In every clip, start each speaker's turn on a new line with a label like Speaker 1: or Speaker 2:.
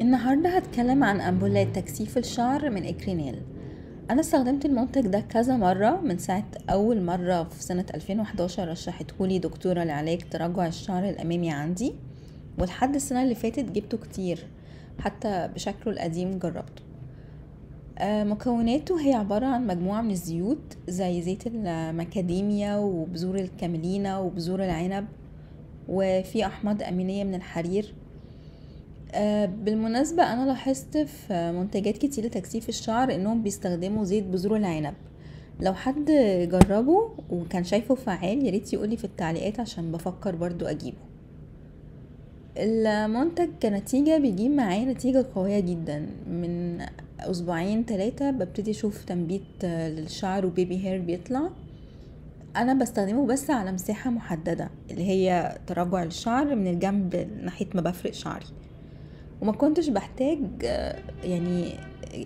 Speaker 1: النهاردة هتكلم عن أمبولات تكثيف الشعر من إكرينيل. أنا استخدمت المنتج ده كذا مرة من ساعة أول مرة في سنة 2011 رشحتهولي دكتورة لعلاج تراجع الشعر الأمامي عندي ولحد السنة اللي فاتت جبته كتير حتى بشكله القديم جربته. آه، مكوناته هي عبارة عن مجموعة من الزيوت زي زيت المكاديميا وبذور الكاملينا وبذور العنب وفي أحماض أمينية من الحرير بالمناسبة أنا لاحظت في منتجات كتير لتكثيف الشعر إنهم بيستخدموا زيت بذور العنب. لو حد جربه وكان شايفه فعال ياريت يقولي في التعليقات عشان بفكر برضو أجيبه. المنتج كنتيجة بيجيب معايا نتيجة قوية جدا. من أسبوعين تلاتة ببتدي أشوف تنبيت للشعر وبيبي هير بيطلع. أنا بستخدمه بس على مساحة محددة اللي هي تراجع الشعر من الجنب ناحية ما بفرق شعري. وما كنتش بحتاج آه، يعني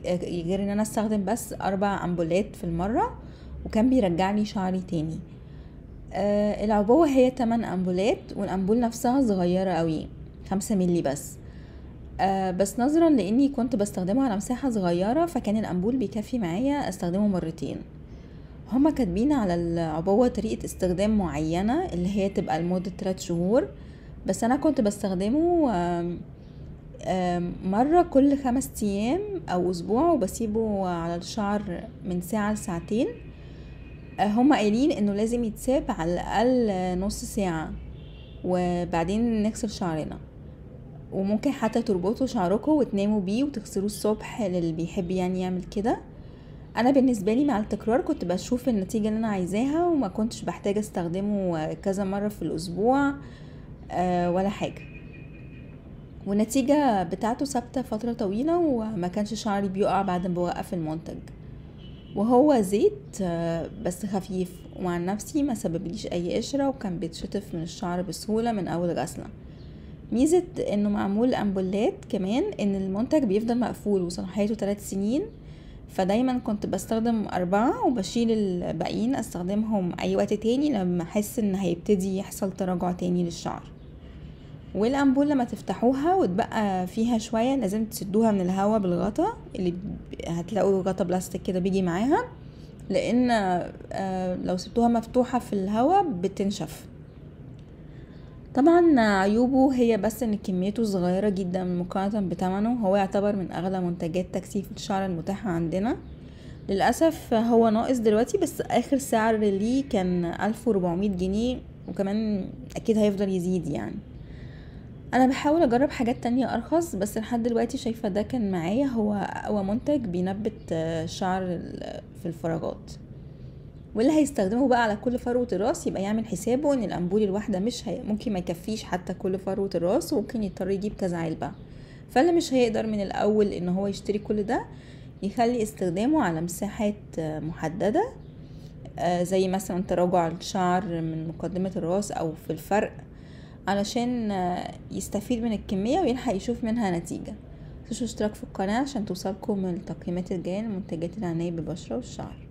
Speaker 1: آه، غير إن أنا أستخدم بس أربع أمبولات في المرة وكان بيرجع لي شعري تاني. آه، العبوة هي 8 أمبولات والأمبول نفسها صغيرة قوي خمسة ملي بس. بس نظرا لإني كنت بستخدمه على مساحة صغيرة فكان الأمبول بيكفي معايا أستخدمه مرتين. هما كاتبين على العبوة طريقة استخدام معينة اللي هي تبقى لمدة 3 شهور بس أنا كنت بستخدمه مرة كل خمس أيام أو أسبوع وبسيبه على الشعر من ساعة لساعتين. آه، هما قايلين إنه لازم يتساب على الأقل نص ساعة وبعدين نغسل شعرنا. وممكن حتى تربطوا شعركم وتناموا بيه وتغسلوه الصبح للي بيحب يعني يعمل كده. أنا بالنسبة لي مع التكرار كنت بشوف النتيجة اللي أنا عايزاها وما كنتش بحتاج أستخدمه كذا مرة في الأسبوع آه، ولا حاجة. والنتيجة بتاعته ثابتة فترة طويلة وما كانش شعري بيقع بعد ما بوقف المنتج. وهو زيت آه، بس خفيف ومع نفسي ما سببليش أي قشرة وكان بيتشطف من الشعر بسهولة من أول غسلة. ميزة إنه معمول أمبولات كمان إن المنتج بيفضل مقفول وصلاحيته 3 سنين فدايما كنت بستخدم أربعة وبشيل الباقيين أستخدمهم أي وقت تاني لما أحس إن هيبتدي يحصل تراجع تاني للشعر. والأنبول لما تفتحوها وتبقى فيها شوية لازم تسدوها من الهواء بالغطا اللي هتلاقوا غطا بلاستيك كده بيجي معاها لأن آه، لو سبتوها مفتوحة في الهواء بتنشف. طبعا عيوبه هي بس إن كميته صغيرة جدا مقارنة بتمنه هو يعتبر من أغلى منتجات تكثيف الشعر المتاحة عندنا. للأسف هو ناقص دلوقتي بس آخر سعر ليه كان ألف وربعمية جنيه وكمان أكيد هيفضل يزيد يعني. أنا بحاول أجرب حاجات تانية أرخص بس لحد دلوقتي شايفة ده كان معايا. هو أقوى منتج بينبت شعر في الفراغات. واللي هيستخدمه بقى على كل فروة الراس يبقى يعمل حسابه إن الأمبول الواحدة مش هي ممكن ما يكفيش حتى كل فروة الراس وممكن يضطر يجيب كذا علبة. فاللي مش هيقدر من الأول إن هو يشتري كل ده يخلي استخدامه على مساحات محددة. آه، زي مثلا تراجع الشعر من مقدمة الراس أو في الفرق. علشان يستفيد من الكمية ويلحق يشوف منها نتيجة. متنسوش اشتراك في القناة عشان توصلكم التقييمات الجاية لمنتجات العناية بالبشرة والشعر.